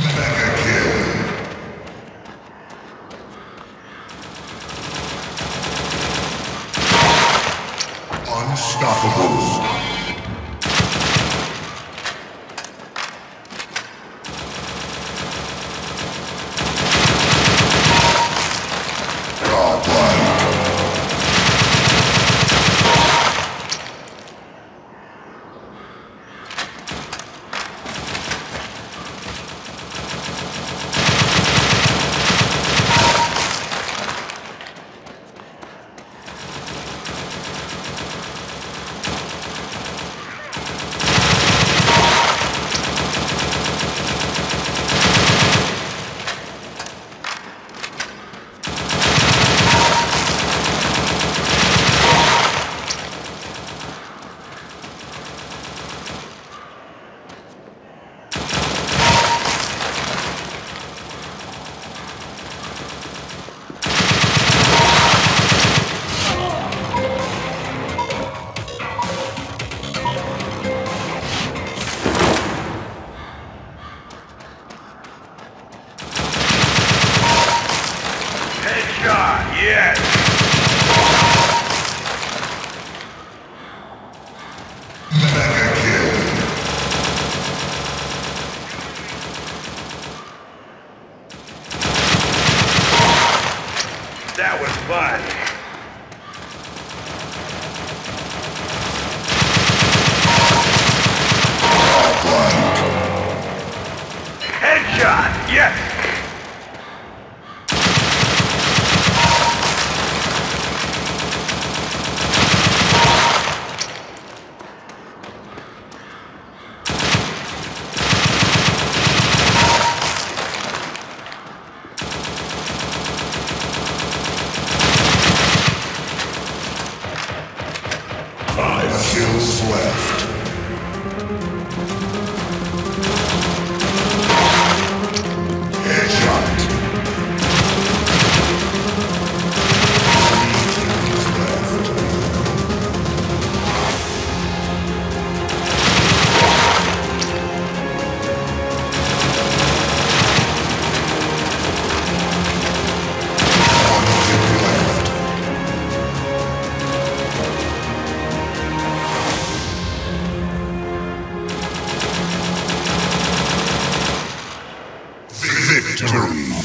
Mega kill. Turn.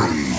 Fury.